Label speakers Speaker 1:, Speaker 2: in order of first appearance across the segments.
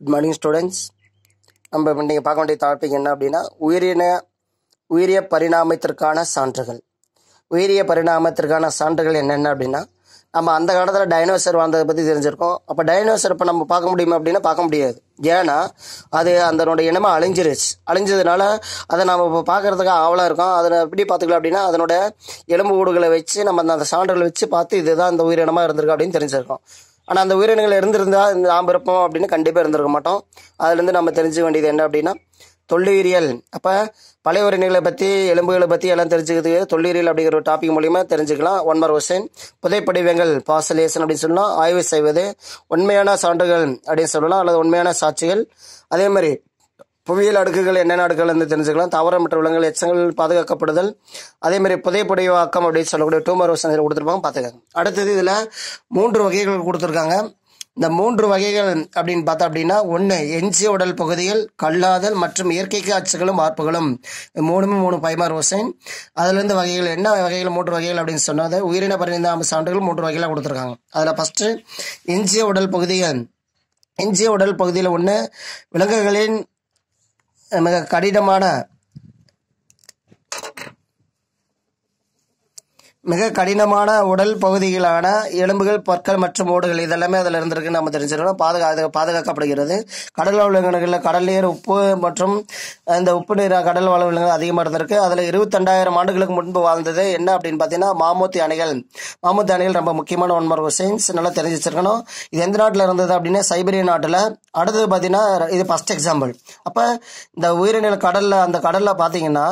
Speaker 1: Good morning students நம்ம இப்போ நீங்கள் பார்க்க வேண்டிய டாபிக் என்ன அப்படின்னா உயிரின உயிரிய பரிணாமத்திற்கான சான்றுகள். உயிரிய பரிணாமத்திற்கான சான்றுகள் என்னென்ன அப்படின்னா நம்ம அந்த காலத்தில் டைனோசர் வாழ்ந்ததை பற்றி தெரிஞ்சிருக்கோம். அப்போ டைனோசர் இப்போ நம்ம பார்க்க முடியுமா அப்படின்னா பார்க்க முடியாது. ஏன்னா அது அதனோட இனமாக அழிஞ்சிருச்சு. அழிஞ்சதுனால அதை நம்ம இப்போ பார்க்கறதுக்கு ஆவலாக இருக்கோம். அதை எப்படி பார்த்துக்கலாம் அப்படின்னா அதனோட எலும்பு ஊடுகளை வச்சு நம்ம அந்த அந்த சான்றுகளை வச்சு பார்த்து இதுதான் இந்த உயிரினமாக இருந்திருக்கு அப்படின்னு தெரிஞ்சிருக்கோம். ஆனால் அந்த உயிரினங்கள் இருந்திருந்தால் இந்த நாம் இருப்போம் அப்படின்னு கண்டிப்பாக இருந்திருக்க மாட்டோம். அதுலேருந்து நம்ம தெரிஞ்சுக்க வேண்டியது என்ன அப்படின்னா தொல்லுயிரியல் அப்போ பழைய உயிரினங்களை பற்றி எலும்புகளை பற்றி எல்லாம் தெரிஞ்சுக்கிறதுக்கு தொல்லுயிரியல் அப்படிங்கிற ஒரு டாபிக் மூலிமா தெரிஞ்சுக்கலாம். ஒன் ஹுசேன் புதைப்படிவங்கள் பாசலேசன் அப்படின்னு சொல்லலாம். ஆய்வு செய்வது உண்மையான சான்றுகள் அப்படின்னு சொல்லலாம். அல்லது உண்மையான சாட்சிகள். அதே மாதிரி புவியியல் அடுக்குகள் என்னென்ன அடுக்குகள் என்று தெரிஞ்சுக்கலாம். தாவரம் மற்ற விலங்குகள் எச்சங்கள் பாதுகாக்கப்படுதல். அதே மாதிரி புதைப்படிவாக்கம் அப்படின்னு சொல்லக்கூடிய டூமர் வசனம் கொடுத்துருப்பாங்க. பார்த்துக்கங்க. அடுத்தது இதில் மூன்று வகைகள் கொடுத்துருக்காங்க. இந்த மூன்று வகைகள் அப்படின்னு பார்த்தா அப்படின்னா ஒன்று எஞ்சிய உடல் பகுதிகள் கல்லாதல் மற்றும் இயற்கைக்கு காட்சிகளும் வார்ப்புகளும் மூணுமே மூணு பைமார் ஹுசைன் அதுலேருந்து வகைகள் என்ன வகைகள் மூன்று வகைகள் அப்படின்னு சொன்னது உயிரின பரிணாம சான்றுகள் மூன்று வகைகளாக கொடுத்துருக்காங்க. அதில் ஃபஸ்ட்டு எஞ்சிய உடல் பகுதிகள். எஞ்சிய உடல் பகுதியில் ஒன்று விலங்குகளின் மிக கடினமான மிக கடினமான உடல் பகுதிகளான எலும்புகள் பற்கள் மற்றும் ஓடுகள் இதெல்லாமே அதில் இருந்திருக்கு. நம்ம தெரிஞ்சிருக்கணும் பாதுகா பாதுகாக்கப்படுகிறது. கடல் வாழ் கடல் நீர் உப்பு மற்றும் இந்த உப்பு நீர் கடல் வாழ் விலங்குகள் அதிகமாக இருந்திருக்கு. அதில் இருபத்தெண்டாயிரம் ஆண்டுகளுக்கு முன்பு வாழ்ந்தது என்ன அப்படின்னு பார்த்தீங்கன்னா மாமூத்தி அணைகள். மாமூத்தி அணைகள் ரொம்ப முக்கியமான ஒன்மர் சயின்ஸ் நல்லா தெரிஞ்சு வச்சிருக்கணும் இது எந்த நாட்டில் இருந்தது அப்படின்னா சைபீரிய நாட்டில். அடுத்தது பார்த்தீங்கன்னா இது ஃபஸ்ட் எக்ஸாம்பிள் அப்போ இந்த உயிரினல் கடலில் அந்த கடலில் பார்த்தீங்கன்னா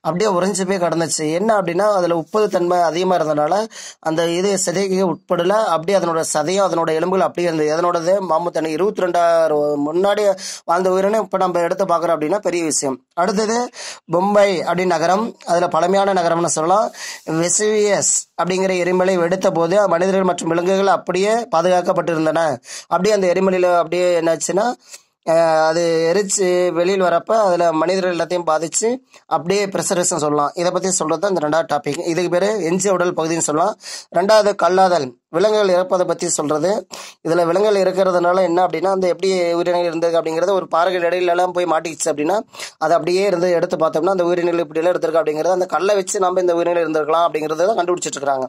Speaker 1: அப்படியே உறைஞ்சு போய் கடந்துச்சு. என்ன அப்படின்னா அதில் உப்பு தன்மை அதிகமாக இருந்தனால அந்த இது சதைக்கு உட்படல. அப்படியே அதனோட சதையும் அதனோட எலும்புகள் அப்படியே இருந்தது. எதனோடது? மாமூத்தனை இருபத்தி ரெண்டாயிரம் முன்னாடி வாழ்ந்த உயிரினம் இப்போ நம்ம எடுத்து பார்க்குறோம் அப்படின்னா பெரிய விஷயம். அடுத்தது பொம்பை அப்படின்னு நகரம். அதில் பழமையான நகரம்னு சொல்லலாம். வெசிவியஸ் அப்படிங்கிற எரிமலை வெடித்த போது மனிதர்கள் மற்றும் விலங்குகள் அப்படியே பாதுகாக்கப்பட்டிருந்தன. அப்படியே அந்த எரிமலையில் அப்படியே என்னாச்சுன்னா அது எரிச்சு வெளியில் வரப்ப அதில் மனிதர்கள் எல்லாத்தையும் பாதிச்சு அப்படியே ப்ரெஷரேஷன் சொல்லலாம். இதை பற்றி சொல்கிறது தான் இந்த ரெண்டாவது டாபிக் இதுக்கு பேர் எஞ்சிய உடல் பகுதின்னு சொல்லலாம். ரெண்டாவது கல்லாதல். விலங்குகள் இறப்பதை பற்றி சொல்கிறது இதில் விலங்குகள் இருக்கிறதுனால என்ன அப்படின்னா அந்த எப்படி உயிரினங்கள் இருந்தது அப்படிங்கிறது ஒரு பாறைகள் இடையிலலாம் போய் மாட்டிக்கிச்சு அப்படின்னா அது அப்படியே இருந்து எடுத்து பார்த்தோம்னா அந்த உயிரினங்கள் இப்படியெல்லாம் எடுத்திருக்கு அப்படிங்கிறது அந்த கல்லை வச்சு நம்ம இந்த உயிரினங்கள் இருந்திருக்கலாம் அப்படிங்கிறத தான் கண்டுபிடிச்சிட்டு இருக்காங்க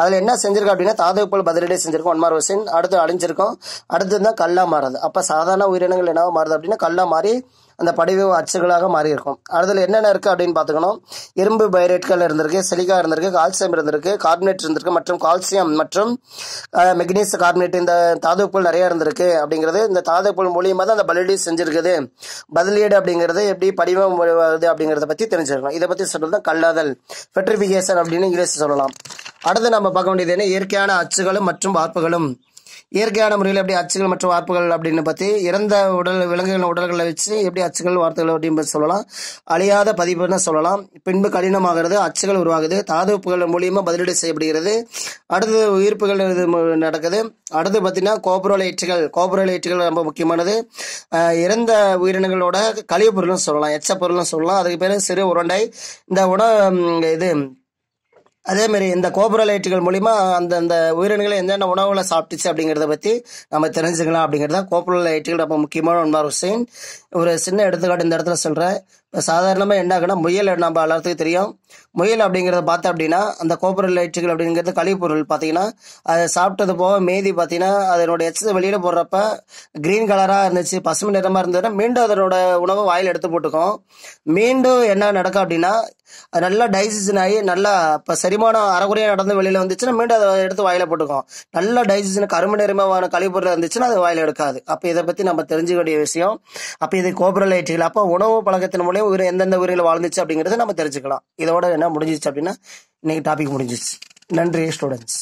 Speaker 1: அதில் என்ன செஞ்சிருக்கு அப்படின்னா தாதுப்பல் பதிலடி செஞ்சிருக்கோம் ஒன்மார் வசின் அடுத்து அழிஞ்சிருக்கோம். அடுத்து தான் கல்லாக மாறுது அப்போ சாதாரண உயிரினங்கள் என்னவா மாறுது அப்படின்னா கல்லாக மாறி அந்த படிவு அச்சுகளாக மாறி இருக்கும் அதில் என்னென்ன இருக்குது அப்படின்னு பார்த்துக்கணும் இரும்பு பைரேட்கள் இருந்திருக்கு சிலிக்கா இருந்திருக்கு கால்சியம் இருந்திருக்கு கார்பனேட் இருந்திருக்கு மற்றும் கால்சியம் மற்றும் மெக்னீஸ் கார்பனேட் இந்த தாதுப்புகள் நிறையா இருந்திருக்கு அப்படிங்கிறது. இந்த தாதுப்புகள் மூலியமாக தான் அந்த பதிலீடு செஞ்சிருக்குது. பதிலீடு அப்படிங்கிறது எப்படி படிவம் வருது அப்படிங்கிறத பற்றி தெரிஞ்சிருக்கணும் இதை பற்றி சொல்கிறது தான் கல்லாதல். பெட்ரிஃபிகேஷன் அப்படின்னு இங்கிலீஷ் சொல்லலாம். அடுத்து நம்ம பார்க்க வேண்டியது என்ன? இயற்கையான அச்சுகளும் மற்றும் வார்ப்புகளும். இயற்கையான முறையில் எப்படி அச்சுகள் மற்றும் வார்ப்புகள் அப்படின்னு பற்றி இறந்த உடல் விலங்குகளின் உடல்களை வச்சு எப்படி அச்சுகள் வார்த்தைகள் அப்படின்னு சொல்லலாம். அழியாத பதிப்புன்னு சொல்லலாம். பின்பு கடினமாகிறது அச்சுகள் உருவாகுது. தாதுப்புகள் மூலியமாக பதிலீடு செய்யப்படுகிறது. அடுத்தது உயிர்ப்புகள் நடக்குது. அடுத்து பார்த்தீங்கன்னா கோபுரோலைட்டுகள் கோபுரலைட்டுகள் ரொம்ப முக்கியமானது. இறந்த உயிரினங்களோட கழிவுப் பொருள்னு சொல்லலாம். எச்ச பொருள்னு சொல்லலாம். அதுக்கு பேர் சிறு உருண்டை. இந்த உட இது அதே மாதிரி இந்த கோபுரலைட்டுகள் மூலிமா அந்த அந்த உயிரினங்களை என்னென்ன உணவுகளை சாப்பிட்டுச்சு அப்படிங்கிறத பற்றி நம்ம தெரிஞ்சுக்கலாம் அப்படிங்கிறது தான் கோபுரலைட்டுகள் ரொம்ப முக்கியமான ஒன்றார் ஹுசைன். ஒரு சின்ன எடுத்துக்காட்டு இந்த இடத்துல சொல்கிறேன் சாதாரணமாக என்ன ஆகுனா முயல் நம்ம எல்லாத்துக்கும் தெரியும். முயல் அப்படிங்கிறத பார்த்தா அப்படின்னா அந்த கோபுரல் லைட்டுகள் அப்படிங்கிறது கழிவுப்பொருள் பார்த்தீங்கன்னா அதை சாப்பிட்டது போக மீதி பார்த்தீங்கன்னா அதனோட எச்சத்தை வெளியில் போடுறப்ப க்ரீன் கலராக இருந்துச்சு பசுமை நிறமாக இருந்ததுன்னா மீண்டும் அதனோட உணவை வாயில் எடுத்து போட்டுக்கும். மீண்டும் என்ன நடக்கும் அப்படின்னா நல்லா டைஜஷன் ஆகி நல்லா இப்போ செரிமானம் அறகுறையாக நடந்து வெளியில் வந்துச்சுன்னா மீண்டும் அதை எடுத்து வாயில் போட்டுக்கும். நல்லா டைஜஷன் கரும்பு நிறமான கழிவுப்பொருள் இருந்துச்சுன்னா அது வாயில் எடுக்காது. அப்போ இதை பற்றி நம்ம தெரிஞ்சுக்க வேண்டிய விஷயம். அப்போ இது கோபுர லைட்டுகள். அப்போ உணவு பழக்கத்தின் மூலியம் உயிர் எந்தெந்த உயிரில் வாழ்ந்துச்சு அப்படிங்கிறத நம்ம தெரிஞ்சுக்கலாம். இதோட என்ன முடிஞ்சிச்சு அப்படின்னா இன்னைக்கு டாபிக் முடிஞ்சிச்சு நன்றி ஸ்டூடெண்ட்ஸ்